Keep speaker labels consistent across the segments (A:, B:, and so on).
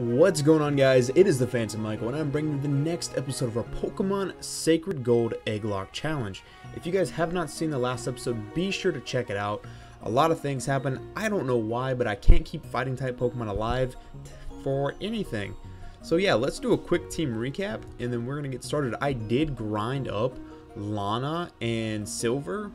A: What's going on guys? It is the Phantom Michael and I'm bringing you the next episode of our Pokemon Sacred Gold Egglocke Challenge. If you guys have not seen the last episode, be sure to check it out. A lot of things happen. I don't know why, but I can't keep fighting type Pokemon alive for anything. So yeah, let's do a quick team recap and then we're going to get started. I did grind up Lana and Silver.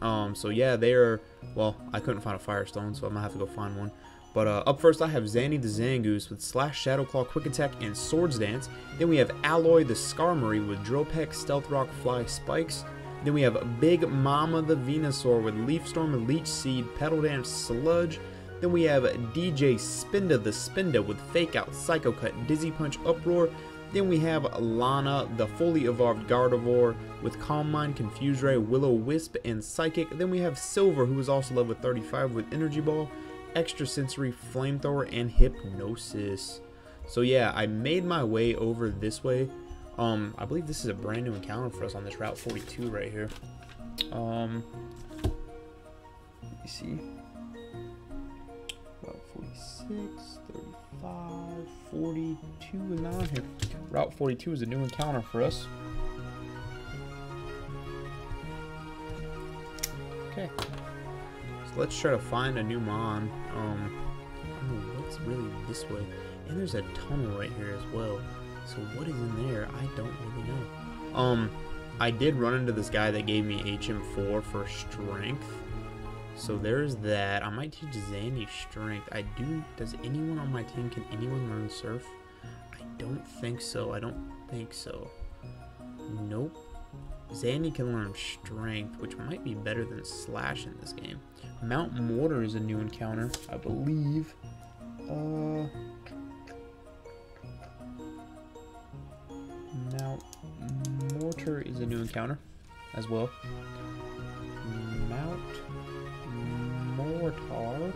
A: Um, so yeah, they are, well, I couldn't find a Firestone, so I'm going to have to go find one. But uh, up first, I have Zanny the Zangoose with Slash, Shadowclaw, Quick Attack, and Swords Dance. Then we have Alloy the Skarmory with Drill Peck, Stealth Rock, Fly, Spikes. Then we have Big Mama the Venusaur with Leaf Storm, Leech Seed, Petal Dance, Sludge. Then we have DJ Spinda the Spinda with Fake Out, Psycho Cut, Dizzy Punch, Uproar. Then we have Lana, the fully evolved Gardevoir with Calm Mind, Confuse Ray, Will-O-Wisp, and Psychic. Then we have Silver, who is also level 35 with Energy Ball extrasensory flamethrower, and hypnosis. So yeah, I made my way over this way. Um, I believe this is a brand new encounter for us on this Route 42 right here. Um, let me see. Route 46, 35, 42 is not on here. Route 42 is a new encounter for us. Okay. So let's try to find a new mon. Um, oh, what's really this way? And there's a tunnel right here as well. So what is in there? I don't really know. Um, I did run into this guy that gave me HM4 for strength. So there's that. I might teach Zanny strength. I do. Does anyone on my team, can anyone learn surf? I don't think so. I don't think so. Nope. Zanny can learn strength, which might be better than slash in this game. Mount Mortar is a new encounter, I believe. Uh, Mount Mortar is a new encounter as well. Mount Mortar.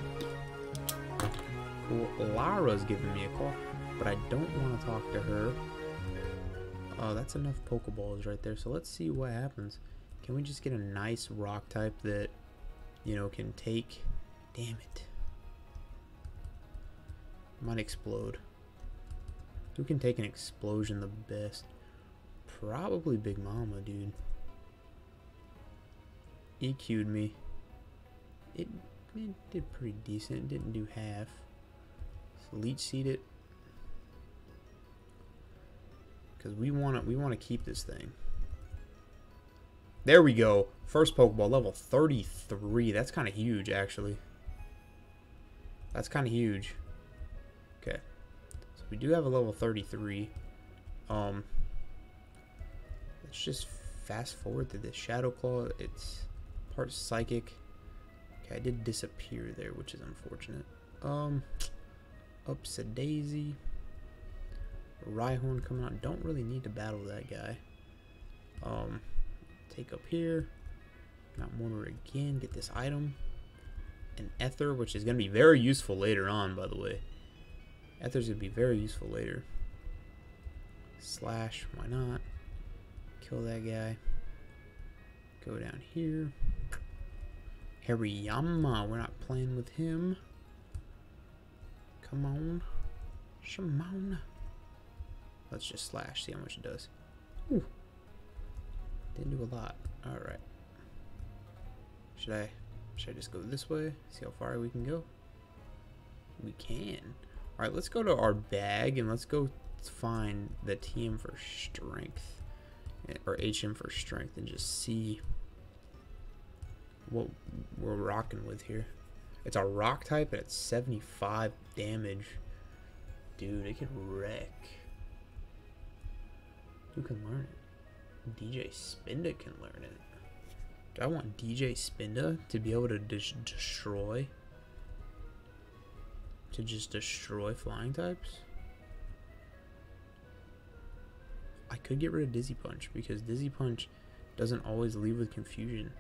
A: Well, Lara's giving me a call, but I don't want to talk to her. Oh, that's enough Pokeballs right there. So let's see what happens. Can we just get a nice rock type that you know, can take... Damn it. Might explode. Who can take an explosion the best? Probably Big Mama, dude. EQ'd me. It, it did pretty decent. didn't do half. So leech seed it. Because we want to we want to keep this thing. There we go. First Pokeball, level 33. That's kind of huge, actually. That's kind of huge. Okay. So we do have a level 33. Um, let's just fast forward to the Shadow Claw. It's part Psychic. Okay, I did disappear there, which is unfortunate. Um, Upsidaisy. Rhyhorn coming out. Don't really need to battle that guy. Um, Take up here. Mount Mortar again. Get this item. And Ether, which is going to be very useful later on, by the way. Ether's going to be very useful later. Slash, why not? Kill that guy. Go down here. Hariyama, we're not playing with him. Come on. Shimon. Let's just slash, see how much it does. Ooh. Didn't do a lot. Alright. Should I should I just go this way? See how far we can go? We can. Alright, let's go to our bag and let's go find the TM for strength. Eh, or HM for strength and just see what we're rocking with here. It's a rock type and it's 75 damage. Dude, it can wreck. Who can learn it? DJ Spinda can learn it. Do I want DJ Spinda to be able to de destroy? To just destroy flying types? I could get rid of Dizzy Punch because Dizzy Punch doesn't always leave with confusion.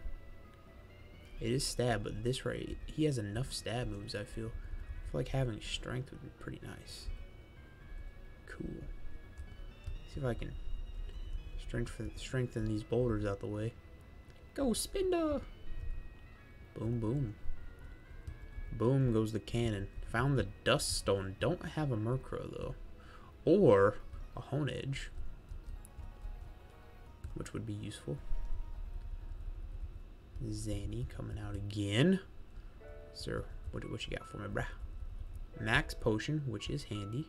A: It is stab, but this right, he has enough stab moves, I feel. I feel like having strength would be pretty nice. Cool. Let's see if I can Strengthen, strengthen these boulders out the way. Go, Spinda! Boom, boom. Boom goes the cannon. Found the dusk stone. Don't have a Murkrow, though. Or a Honedge. Which would be useful. Zanny coming out again. Sir, what, what you got for me, bruh? Max potion, which is handy.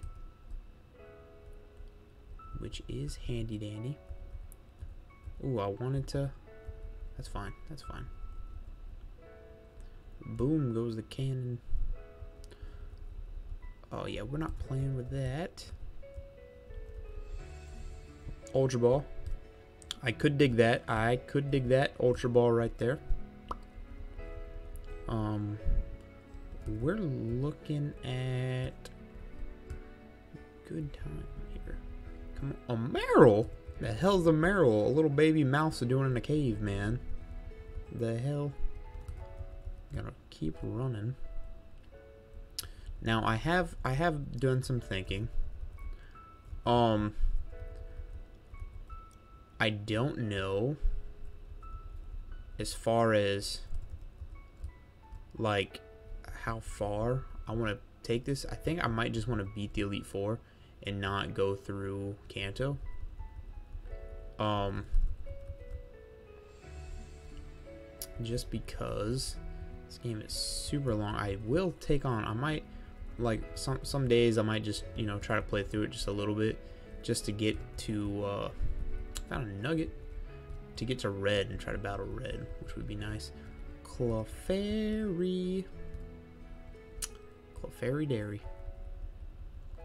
A: Which is handy dandy. Ooh, I wanted to... That's fine. That's fine. Boom goes the cannon. Oh, yeah, we're not playing with that. Ultra Ball. I could dig that. I could dig that Ultra Ball right there. Um, we're looking at good time here. Come on, a Marill. The hell's a Marill, a little baby mouse doing in a cave, man? The hell? Gotta keep running. Now I have I have done some thinking. Um I don't know as far as like how far I want to take this. I think I might just want to beat the Elite Four and not go through Kanto. Um, just because this game is super long, I will take on. I might like some some days I might just you know try to play through it just a little bit, just to get to uh, found a nugget to get to red and try to battle red, which would be nice. Clefairy. Clefairy Dairy.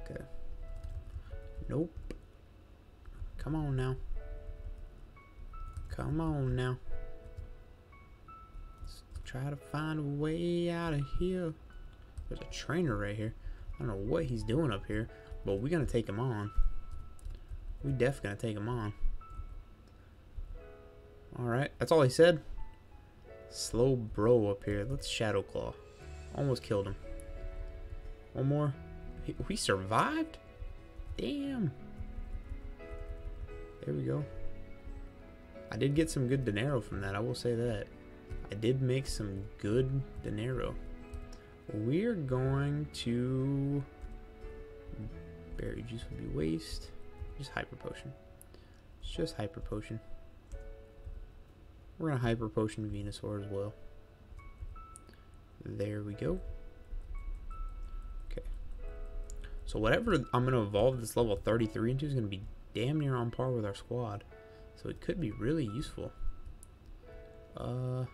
A: Okay. Nope. Come on now. Come on now. Let's try to find a way out of here. There's a trainer right here. I don't know what he's doing up here, but we're going to take him on. We def going to take him on. Alright, that's all he said. Slowbro up here. Let's Shadow Claw. Almost killed him. One more. We survived? Damn. There we go. I did get some good dinero from that, I will say that. I did make some good dinero. We're going to... Berry juice would be waste. Just hyper potion. It's just hyper potion. We're going to hyper potion Venusaur as well. There we go. Okay. So whatever I'm going to evolve this level 33 into is going to be damn near on par with our squad. So it could be really useful. Uh,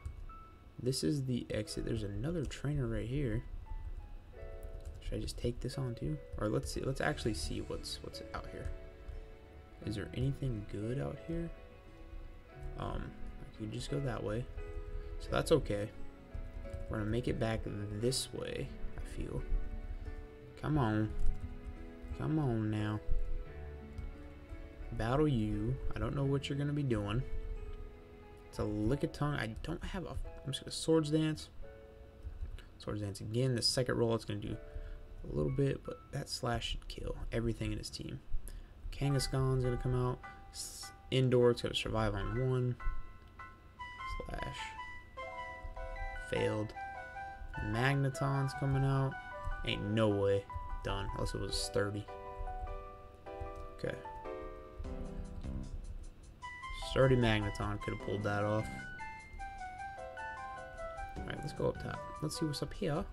A: this is the exit. There's another trainer right here. Should I just take this on too? Or let's see. Let's actually see what's what's out here. Is there anything good out here? Um, I could just go that way. So that's okay. We're gonna make it back this way. I feel. Come on. Come on now battle you. I don't know what you're going to be doing. It's a Lickitung. I don't have a... I'm just going to Swords Dance. Swords Dance again. The second roll it's going to do a little bit, but that slash should kill everything in his team. Kangaskhan's going to come out. indoor, it's going to survive on one. Slash. Failed. Magneton's coming out. Ain't no way. Done. Unless it was 30. Okay. Sturdy Magneton could have pulled that off. Alright, let's go up top. Let's see what's up here.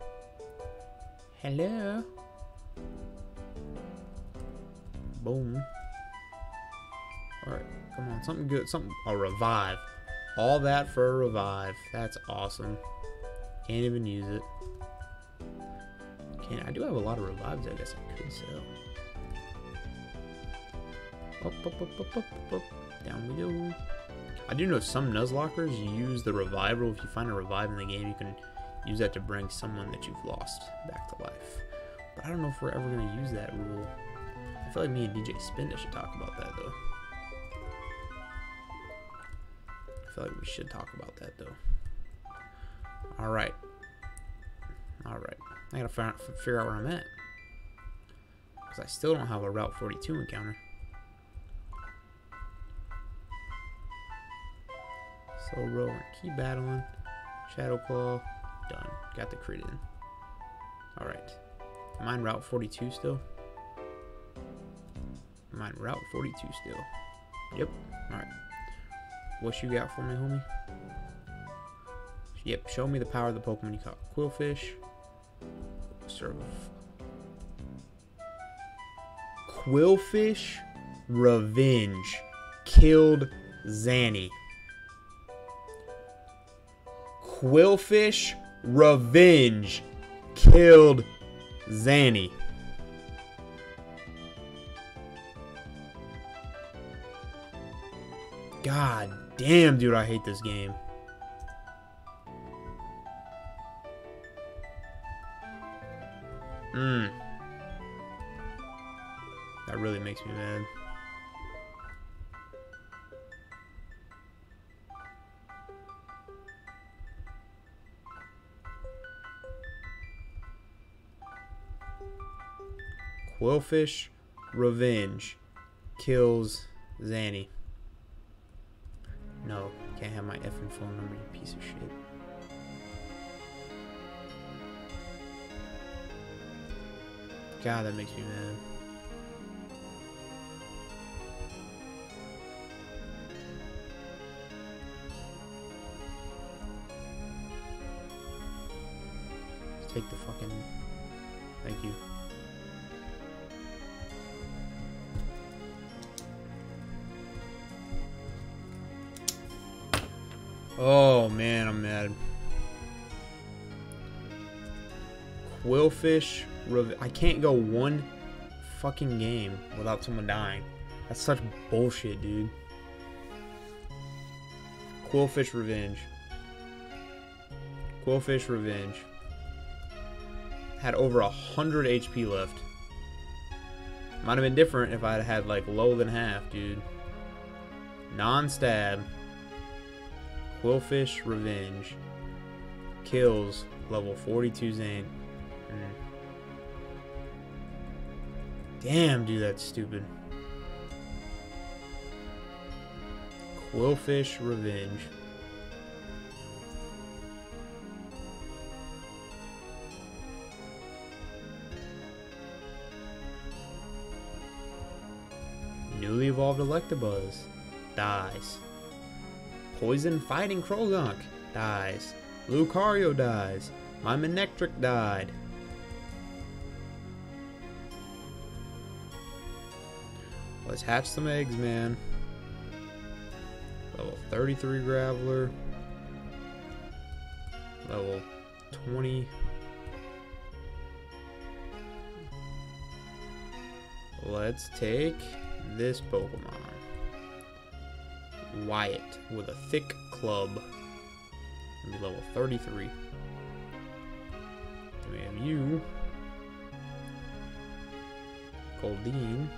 A: Hello? Boom. Alright, come on. Something good. Something. A revive. All that for a revive. That's awesome. Can't even use it. Can I do have a lot of revives I guess I could sell. Up, up, up, up, up, up. Down we go. I do know some Nuzlockers use the revival. If you find a revive in the game, you can use that to bring someone that you've lost back to life. But I don't know if we're ever going to use that rule. I feel like me and DJ Spinda should talk about that, though. I feel like we should talk about that, though. Alright. Alright. I gotta figure out where I'm at. Because I still don't have a Route 42 encounter. Slow roller. Keep battling. Shadow Claw. Done. Got the crit in. Alright. Mine Route 42 still? Mine Route 42 still. Yep. Alright. What you got for me, homie? Yep, show me the power of the Pokemon you caught. Qwilfish. Serve. Qwilfish Revenge killed Zanny. Qwilfish Revenge killed Zanny. God damn, dude, I hate this game. Mmm. That really makes me mad. Qwilfish revenge kills Zanny. No, can't have my effing phone number, you piece of shit. God, that makes me mad. Wolfish, I can't go one fucking game without someone dying. That's such bullshit, dude. Qwilfish Revenge. Qwilfish Revenge. Had over 100 HP left. Might have been different if I had had, like, low than half, dude. Non-stab. Qwilfish Revenge. Kills level 42 Zane. Mm. Damn, dude, that's stupid. Qwilfish Revenge. Newly evolved Electabuzz dies. Poison Fighting Croagunk dies. Lucario dies. My Manectric died. Let's hatch some eggs, man. Level 33 Graveler. Level 20. Let's take this Pokemon. Wyatt with a thick club. Be level 33. Then we have you. Goldeen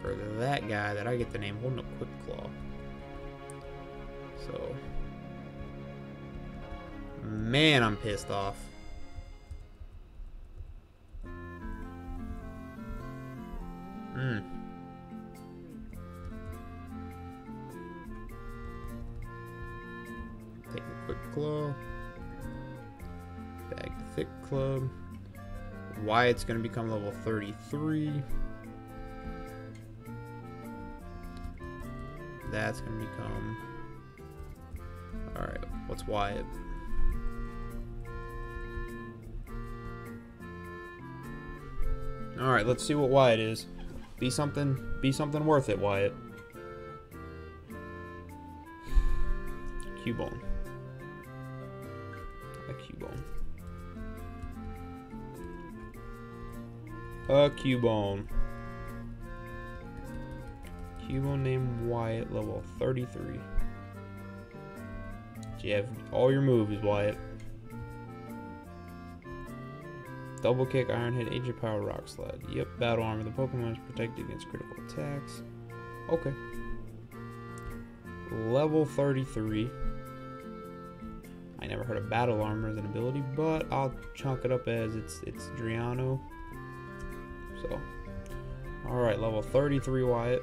A: for that guy that I get the name. Hold a quick claw. So, man, I'm pissed off. Hmm. Take a quick claw. Bag the thick club. Why it's gonna become level 33. that's going to become... Alright, what's Wyatt? Alright, let's see what Wyatt is. Be something, be something worth it, Wyatt. Cubone. A Cubone. A Cubone. Cubone name Wyatt, level 33. So you have all your moves, Wyatt. Double kick, Iron Head, Ancient Power, Rock Slide. Yep, Battle Armor. The Pokemon is protected against critical attacks. Okay. Level 33. I never heard of Battle Armor as an ability, but I'll chalk it up as it's it's Drayano. So, all right, level 33 Wyatt.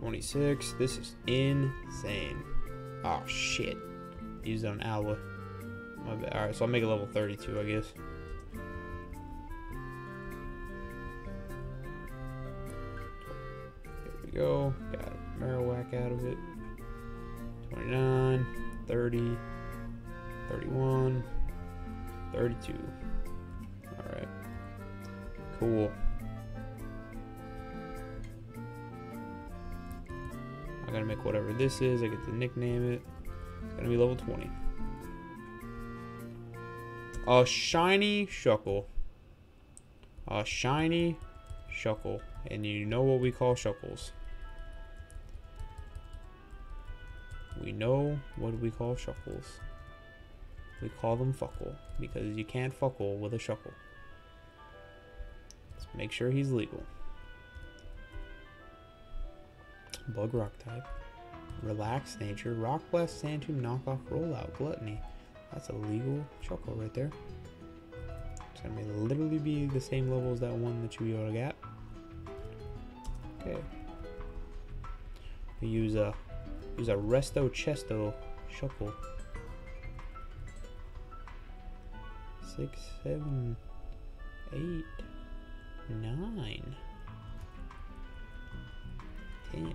A: 26. This is insane. Oh, shit. Used on Alba. Alright, so I'll make it level 32, I guess. There we go. Got Marowak out of it. 29, 30, 31, 32. Alright. Cool. I gotta make whatever this is. I get to nickname it. It's gonna be level 20. A shiny shuckle. A shiny shuckle. And you know what we call shuckles. We know what we call shuckles. We call them fuckle because you can't fuckle with a shuckle. Let's make sure he's legal. Bug Rock type. Relaxed nature, Rock Blast, Sand Tomb, Knockoff, Rollout, Gluttony. That's a legal choco right there. It's gonna be literally be the same level as that one that you already got. Okay. We use a use a resto chesto shuffle. Six, seven, eight, nine, ten.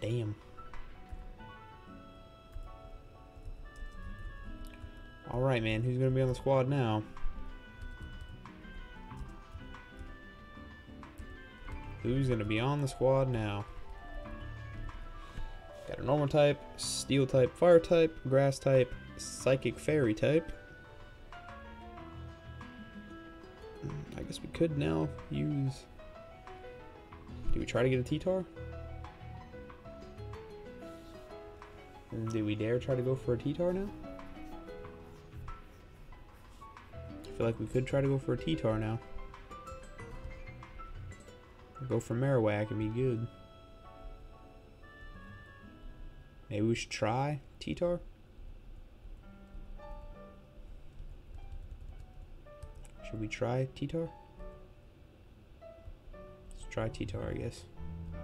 A: Damn. All right, man. Who's going to be on the squad now? Who's going to be on the squad now? Got a normal type, steel type, fire type, grass type, psychic fairy type. Hmm, I guess we could now use... Do we try to get a T-Tar? Do we dare try to go for a T-Tar now? I feel like we could try to go for a T-Tar now. Go for Marowak and be good. Maybe we should try T-Tar? Should we try T-Tar? Let's try T-Tar, I guess. I'm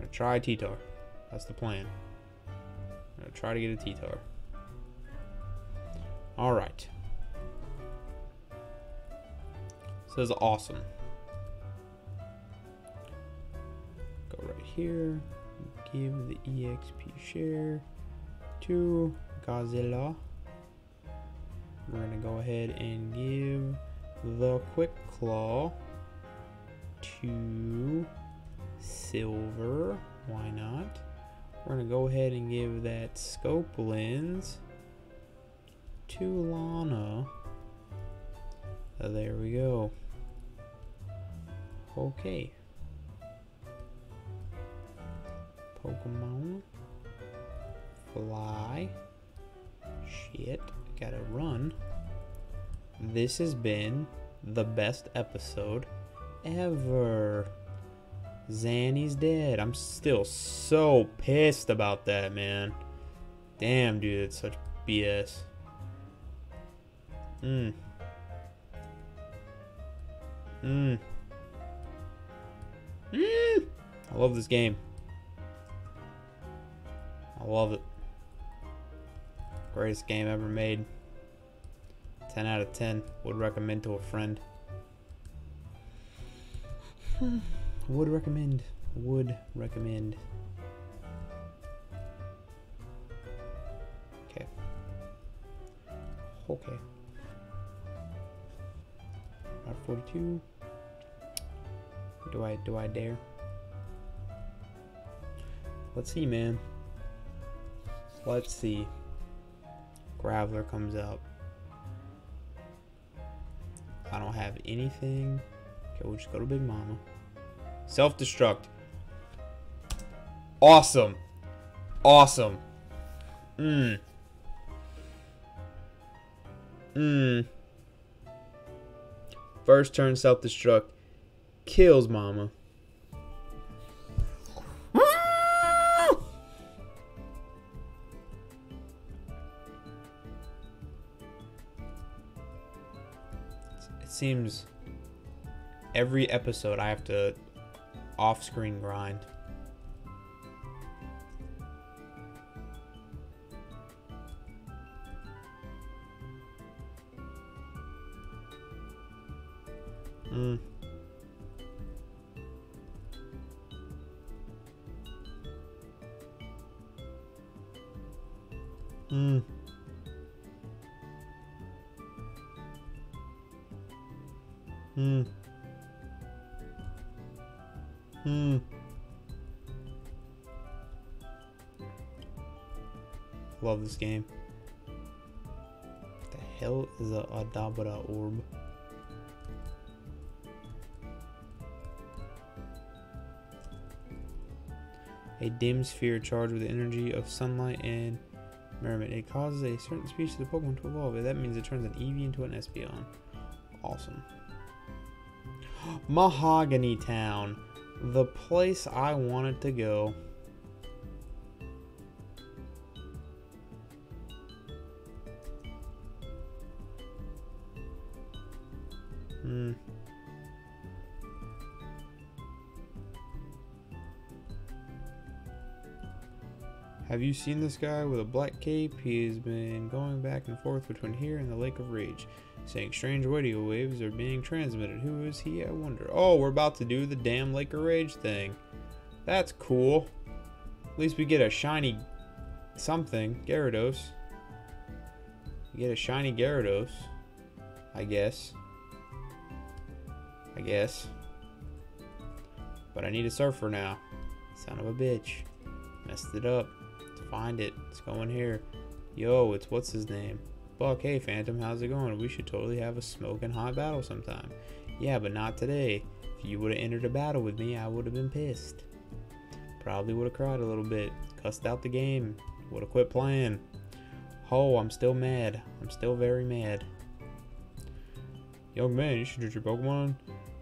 A: gonna try T-Tar. That's the plan gonna try to get a T-Tar. Alright. Says awesome. Go right here. Give the EXP share to Godzilla. We're gonna go ahead and give the Quick Claw to Silver. Why not? We're going to go ahead and give that scope lens to Lana. Uh, there we go. Okay. Pokemon. Fly. Shit. Gotta run. This has been the best episode ever. Zanny's dead. I'm still so pissed about that, man. Damn, dude, it's such BS. Mmm. Mmm. Mmm. I love this game. I love it. Greatest game ever made. 10 out of 10. Would recommend to a friend. Would recommend. Would recommend. Okay. Okay. Route 42. Do I do I dare? Let's see, man. Let's see. Graveler comes up. I don't have anything. Okay, we'll just go to Big Mama. Self-destruct. Awesome. Awesome. Mmm. Mmm. First turn self-destruct. Kills mama. It seems every episode I have to off-screen grind. Hmm. Hmm. Hmm. this game. What the hell is a Adabra orb? A dim sphere charged with the energy of sunlight and merriment. It causes a certain species of Pokemon to evolve. That means it turns an Eevee into an Espeon. Awesome. Mahogany Town. The place I wanted to go. Hmm. Have you seen this guy with a black cape? He's been going back and forth between here and the Lake of Rage, saying strange radio waves are being transmitted. Who is he, I wonder? Oh, we're about to do the damn Lake of Rage thing. That's cool. At least we get a shiny something. Gyarados. We get a shiny Gyarados, I guess. I guess. But I need a surfer now. Son of a bitch. Messed it up. Let's find it. It's going here. Yo, it's what's his name? Buck, hey Phantom, how's it going? We should totally have a smoking hot battle sometime. Yeah, but not today. If you would have entered a battle with me, I would have been pissed. Probably would have cried a little bit, cussed out the game, would have quit playing. Oh, I'm still mad. I'm still very mad. Young man, you should do your Pokemon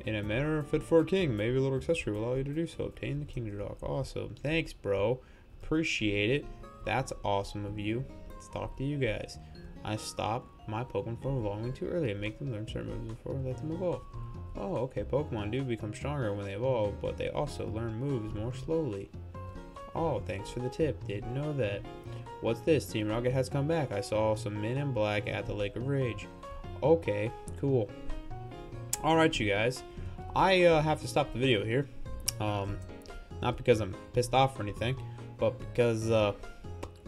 A: in a manner fit for a king. Maybe a little accessory will allow you to do so. Obtain the king's dog. Awesome. Thanks, bro. Appreciate it. That's awesome of you. Let's talk to you guys. I stop my Pokemon from evolving too early and make them learn certain moves before I let them evolve. Oh, okay, Pokemon do become stronger when they evolve, but they also learn moves more slowly. Oh, thanks for the tip. Didn't know that. What's this? Team Rocket has come back. I saw some men in black at the Lake of Rage. Okay, cool. Alright, you guys. I uh, have to stop the video here. Um, not because I'm pissed off or anything, but because, uh,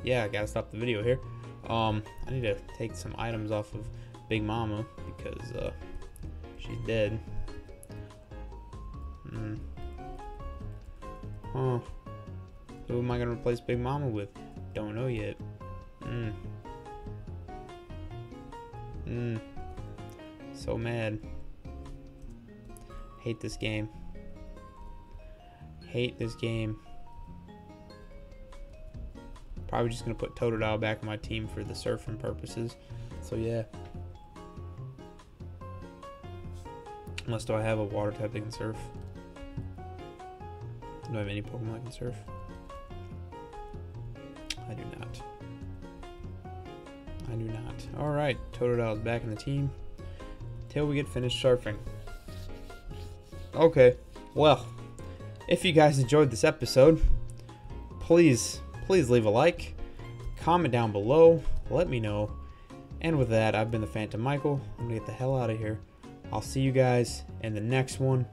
A: yeah, I gotta stop the video here. Um, I need to take some items off of Big Mama because uh, she's dead. Mm. Huh. Who am I gonna replace Big Mama with? Don't know yet. Mm. Mm. So mad. Hate this game. Hate this game. Probably just going to put Totodile back on my team for the surfing purposes. So, yeah. Unless do I have a water type that can surf? Do I have any Pokemon that can surf? I do not. I do not. Alright, Totodile's back in the team. Till we get finished surfing. Okay. Well, if you guys enjoyed this episode, please, please leave a like, comment down below, let me know. And with that, I've been the Phantom Michael. I'm going to get the hell out of here. I'll see you guys in the next one.